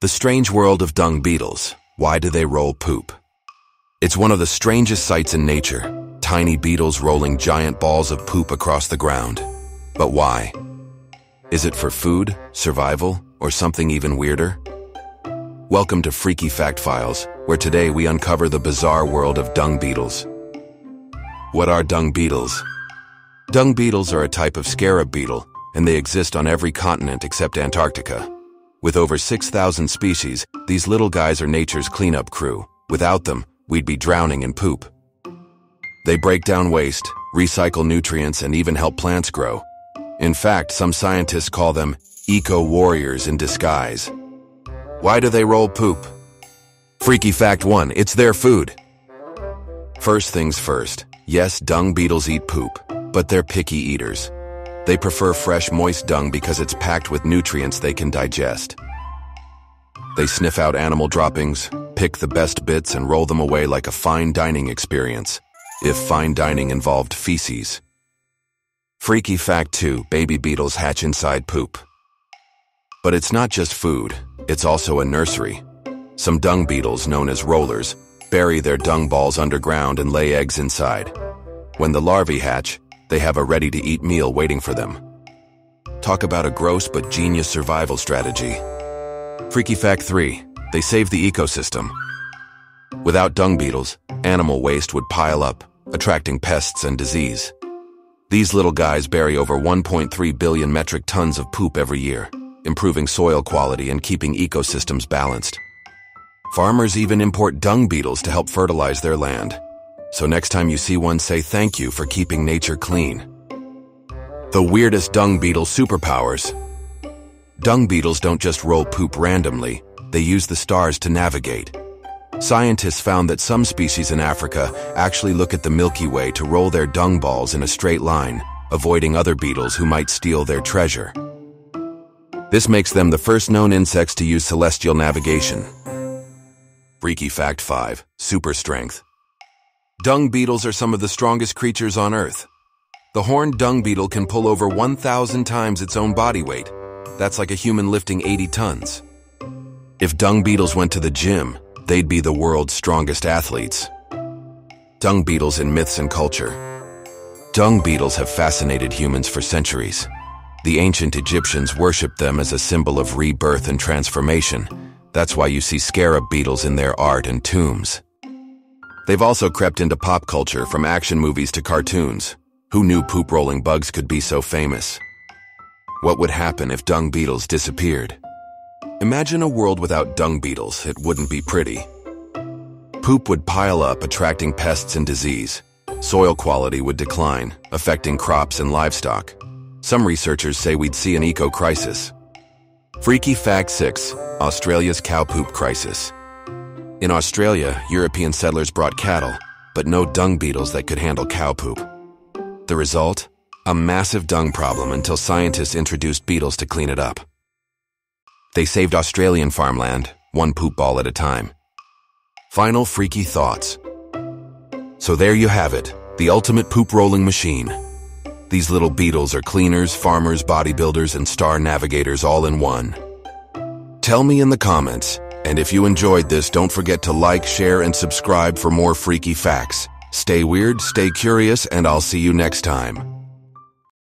The strange world of dung beetles. Why do they roll poop? It's one of the strangest sights in nature. Tiny beetles rolling giant balls of poop across the ground. But why? Is it for food, survival, or something even weirder? Welcome to Freaky Fact Files, where today we uncover the bizarre world of dung beetles. What are dung beetles? Dung beetles are a type of scarab beetle, and they exist on every continent except Antarctica. With over 6,000 species, these little guys are nature's cleanup crew. Without them, we'd be drowning in poop. They break down waste, recycle nutrients, and even help plants grow. In fact, some scientists call them eco-warriors in disguise. Why do they roll poop? Freaky fact one, it's their food. First things first, yes, dung beetles eat poop, but they're picky eaters. They prefer fresh, moist dung because it's packed with nutrients they can digest. They sniff out animal droppings, pick the best bits, and roll them away like a fine dining experience, if fine dining involved feces. Freaky fact 2 baby beetles hatch inside poop. But it's not just food, it's also a nursery. Some dung beetles, known as rollers, bury their dung balls underground and lay eggs inside. When the larvae hatch, they have a ready-to-eat meal waiting for them. Talk about a gross but genius survival strategy. Freaky fact 3. They save the ecosystem. Without dung beetles, animal waste would pile up, attracting pests and disease. These little guys bury over 1.3 billion metric tons of poop every year, improving soil quality and keeping ecosystems balanced. Farmers even import dung beetles to help fertilize their land. So next time you see one, say thank you for keeping nature clean. The weirdest dung beetle superpowers. Dung beetles don't just roll poop randomly, they use the stars to navigate. Scientists found that some species in Africa actually look at the Milky Way to roll their dung balls in a straight line, avoiding other beetles who might steal their treasure. This makes them the first known insects to use celestial navigation. Freaky Fact 5 Super Strength Dung beetles are some of the strongest creatures on Earth. The horned dung beetle can pull over 1,000 times its own body weight. That's like a human lifting 80 tons. If dung beetles went to the gym, they'd be the world's strongest athletes. Dung beetles in myths and culture. Dung beetles have fascinated humans for centuries. The ancient Egyptians worshipped them as a symbol of rebirth and transformation. That's why you see scarab beetles in their art and tombs. They've also crept into pop culture from action movies to cartoons. Who knew poop rolling bugs could be so famous? What would happen if dung beetles disappeared? Imagine a world without dung beetles. It wouldn't be pretty. Poop would pile up, attracting pests and disease. Soil quality would decline, affecting crops and livestock. Some researchers say we'd see an eco-crisis. Freaky Fact 6 Australia's Cow Poop Crisis in Australia, European settlers brought cattle, but no dung beetles that could handle cow poop. The result? A massive dung problem until scientists introduced beetles to clean it up. They saved Australian farmland, one poop ball at a time. Final freaky thoughts. So there you have it, the ultimate poop rolling machine. These little beetles are cleaners, farmers, bodybuilders, and star navigators all in one. Tell me in the comments, and if you enjoyed this, don't forget to like, share, and subscribe for more freaky facts. Stay weird, stay curious, and I'll see you next time.